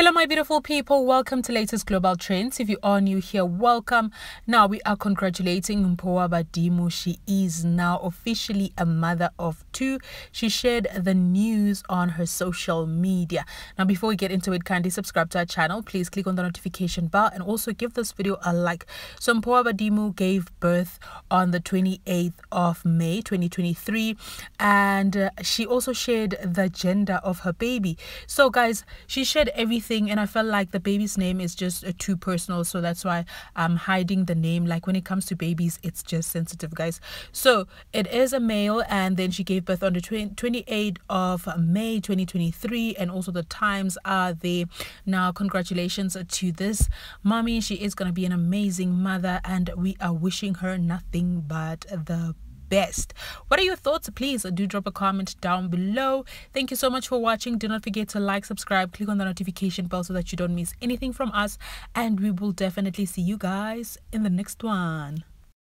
Hello, my beautiful people. Welcome to latest global trends. If you are new here, welcome. Now we are congratulating Mpho Badimo. She is now officially a mother of two. She shared the news on her social media. Now, before we get into it, kindly subscribe to our channel. Please click on the notification bell and also give this video a like. So Mpho Badimo gave birth on the 28th of May 2023, and uh, she also shared the gender of her baby. So, guys, she shared everything and i felt like the baby's name is just uh, too personal so that's why i'm hiding the name. Like when it comes to babies it's just sensitive guys. So it is a male and then she gave birth on the 20, 28th of may 2023 and also the times are there. Now congratulations to this mommy. She is going to be an amazing mother and we are wishing her nothing but the best. What are your thoughts? Please do drop a comment down below. Thank you so much for watching. Do not forget to like, subscribe, click on the notification bell so that you don't miss anything from us. And we will definitely see you guys in the next one.